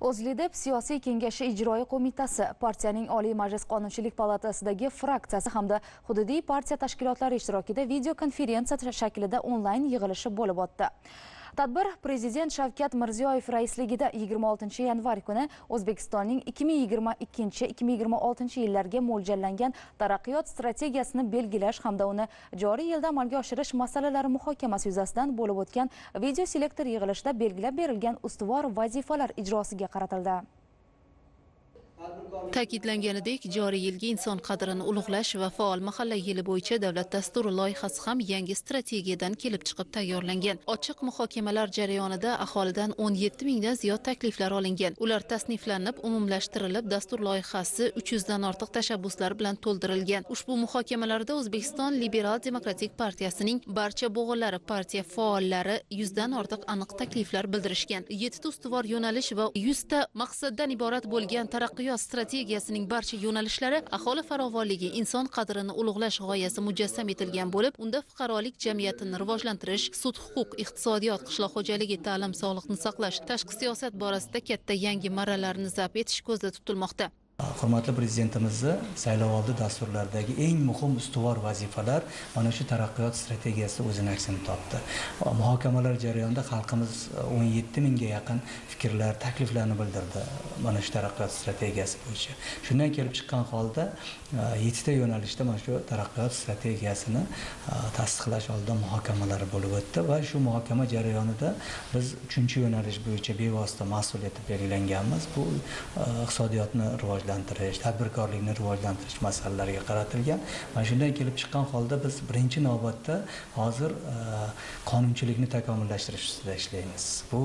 o'zlidep siyosiy kengashi ijroiy qo'mitasi partiyaning oliy majlis qonunchilik palatasidagi fraksiyasi hamda hududiy partiya tashkilotlari ishtirokida video konferensiya shaklida onlayn yig'ilishi bo'lib o'tdi. Tadbir prezident shavkat mirziyoyev raisligida 26 yanvar kuni o'zbekistonning 2022-2026 yillarga mo'ljallangan taraqqiyot strategiyasini belgilash hamda uni joriy yilda amalga oshirish masalalari muhokamasi yuzasidan bo'lib o'tgan video selektor yig'ilishida belgilab berilgan ustuvor vazifalar ijrosiga qaratildi. Ta'kidlanganidek joriy yilgi inson qadrini ulug'lash va faol mahalla yili bo'yicha davlat dasturi loyihasi ham yangi strategiyadan kelib chiqib tayyorlangan. Ochiq muhokamalar jarayonida aholidan 17 mingdan ziyod takliflar olingan. Ular tasniflanib umumlashtirilib dastur loyihasi 300 dan ortiq tashabbuslar bilan to'ldirilgan. Ushbu muhokamalarda o'zbekiston liberal demokratik partiyasining barcha bo'g'inlari partiya faollari 100 dan ortiq aniq takliflar bildirishgan. Yettita ustuvor yo'nalish va 100 ta maqsaddan iborat bo'lgan taraqqiyot strategiyasining barcha yo'nalishlari aholi farovonligi inson qadrini ulug'lash g'oyasi mujassam etilgan bo'lib unda fuqarolik jamiyatini rivojlantirish sud huquq iqtisodiyot qishloq xo'jaligi ta'lim sog'liqni saqlash tashqi siyosat borasida katta yangi marralarni zabt etish ko'zda tutilmoqda. Hurmatli prezidentimizni saylovoldi dasturlaridagi eng muhim ustuvor vazifalar mana shu taraqqiyot strategiyasida o'zini aksini topdi. Muhokamalar jarayonida xalqimiz 17 mingga yaqin fikrlar takliflarni bildirdi mana shu taraqqiyot strategiyasi bo'yicha. Shundan kelib chiqqan holda yettita yo'nalishda mana shu taraqqiyot strategiyasini tasdiqlash oldida muhokamalar bo'lib o'tdi va shu muhokama jarayonida biz uchinchi yo'nalish bo'yicha bevosita mas'ul etib belgilanganmiz. Bu iqtisodiyotni rivojlantirish tadbirkorlikni rivojlantirish masalalariga qaratilgan. Mana shundan kelib chiqqan holda biz birinchi navbatda hozir e, qonunchilikni takomillashtirish ustida ishlaymiz. Bu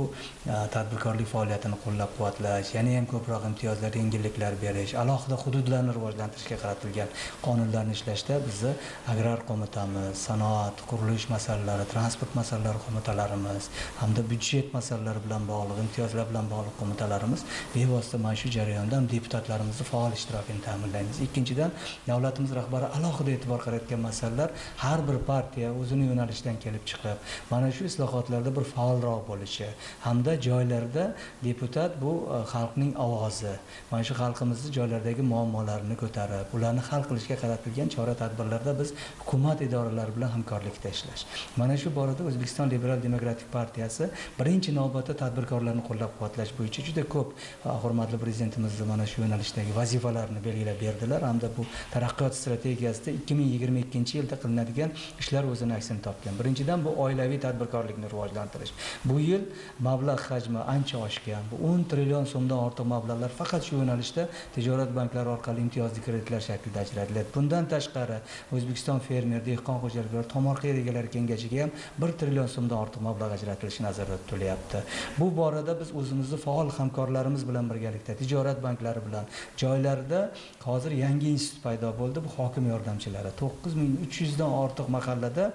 e, tadbirkorlik faoliyatini qo'llab quvvatlash yana ham ko'proq imtiyozlar yengilliklar berish alohida hududlarni rivojlantirishga qaratilgan qonunlarni ishlashda bizni agrar qo'mitamiz sanoat qurilish masalalari transport masalalari qo'mitalarimiz hamda byudjet masalalari bilan bog'liq imtiyozlar bilan bog'liq qo'mitalarimiz bevosita mana shu jarayonda deputatlarimiz deputatlarimizni faol ishtirokini ta'minlaymiz. Ikkinchidan davlatimiz rahbari alohida e'tibor qaratgan masalalar har bir partiya o'zini yo'nalishidan kelib chiqib mana shu islohotlarda bir faolroq bo'lishi hamda joylarda deputat bu e, xalqning ovozi mana shu xalqimizni joylardagi muammolarini ko'tarib ularni hal qilishga qaratilgan chora tadbirlarda biz hukumat idoralari bilan hamkorlikda ishlash. Mana shu borada o'zbekiston liberal demokratik partiyasi birinchi navbatda tadbirkorlarni qo'llab quvvatlash bo'yicha juda ko'p e, hurmatli prezidentimizni mana shu yo'nalishda yo'nalishdagi vazifalarni belgilab berdilar. Hamda bu taraqqiyot strategiyasida ikki ming yigirma ikkinchi yilda qilinadigan ishlar o'zini aksini topgan. Birinchidan bu oilaviy tadbirkorlikni rivojlantirish. Bu yil mablag' hajmi ancha oshgan. Bu o'n trillion so'mdan ortiq mablag'lar faqat shu yo'nalishda tijorat banklari orqali imtiyozli kreditlar shaklida ajratiladi. Bundan tashqari o'zbekiston fermer dehqon xo'jaliklari tomorqa yer egalari kengashiga ham bir trillion so'mdan ortiq mablag' ajratilishi nazarda tutilyapti bu borada biz o'zimizni faol hamkorlarimiz bilan birgalikda tijorat banklari bilan joylarda hozir yangi institut paydo bo'ldi. Bu hokim yordamchilari to'qqiz ming uch yuzdan ortiq mahallada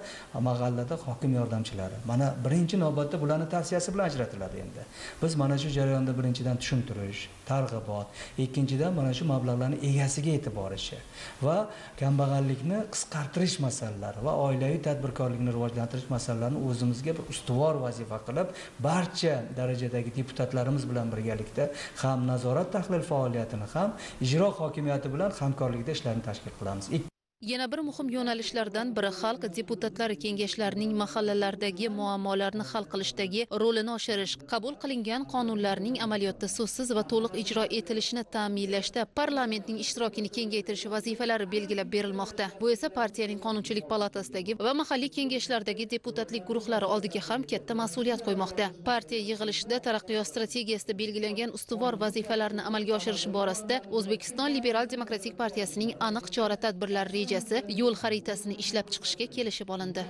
mahallada hokim yordamchilari. Mana birinchi navbatda bularni tavsiyasi bilan ajratiladi endi. Biz mana shu jarayonda birinchidan tushuntirish targ'ibot ikkinchidan mana shu mablag'larni egasiga yetib borishi va kambag'allikni qisqartirish masalalari va oilaviy tadbirkorlikni rivojlantirish masalalarini o'zimizga bir ustuvor vazifa qilib barcha darajadagi deputatlarimiz bilan birgalikda ham nazorat tahlil faoliyatini ham ijro hokimiyati bilan hamkorlikda ishlarni tashkil qilamiz. Yana bir muhim yo'nalishlardan biri xalq deputatlari kengashlarining mahallalardagi muammolarni hal qilishdagi rolini oshirish, qabul qilingan qonunlarning amaliyotda so'zsiz va to'liq ijro etilishini ta'minlashda parlamentning ishtirokini kengaytirish vazifalari belgilab berilmoqda. Bu esa partiyaning qonunchilik palatasidagi va mahalliy kengashlardagi deputatlik guruhlari oldiga ham katta mas'uliyat qo'ymoqda. Partiya yig'ilishida taraqqiyot strategiyasida belgilangan ustuvor vazifalarni amalga oshirish borasida O'zbekiston Liberal demokratik partiyasining aniq chora-tadbirlari natijasi yo'l xaritasini ishlab chiqishga kelishib olindi.